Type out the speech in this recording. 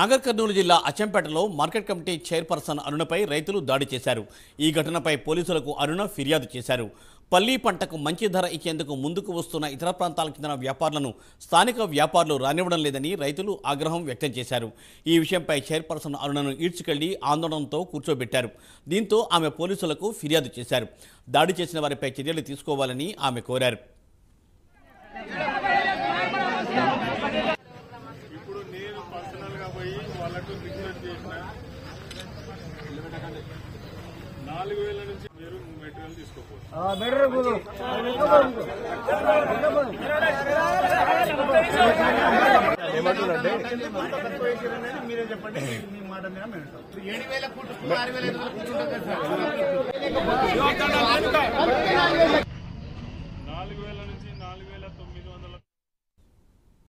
నాగర్ కర్నూలు జిల్లా అచ్చంపేటలో market committee chairperson అరుణపై రైతులు దాడి చేశారు. ఈ ఘటనపై పోలీసులకు అరుణ ఫిర్యాదు చేశారు. పల్లి పంటకు మంచి ధర ఇచ్చేందుకు ముందుకు వస్తున్న ఇతర ప్రాంతాలకు చెందిన వ్యాపారులను స్థానిక వ్యాపారులు రానివ్వడం లేదని రైతులు ఆగ్రహం వ్యక్తం చేశారు. ఈ విషయంపై చైర్పర్సన్ అరుణను ఈడ్చుకెళ్ళి ఆందోళనతో కూర్చోబెట్టారు. దీంతో ఆమె పోలీసులకు ఫిర్యాదు చేశారు. దాడి చేసిన వారిపై చర్యలు తీసుకోవాలని ఆమె కోరారు. పోయి వాళ్ళకు విజ్ఞప్తి చేసిన నాలుగు వేల నుంచి మీరు మెటీరియల్ తీసుకోకూడదు నాలుగు వేల నుంచి నాలుగు వేల తొమ్మిది వందల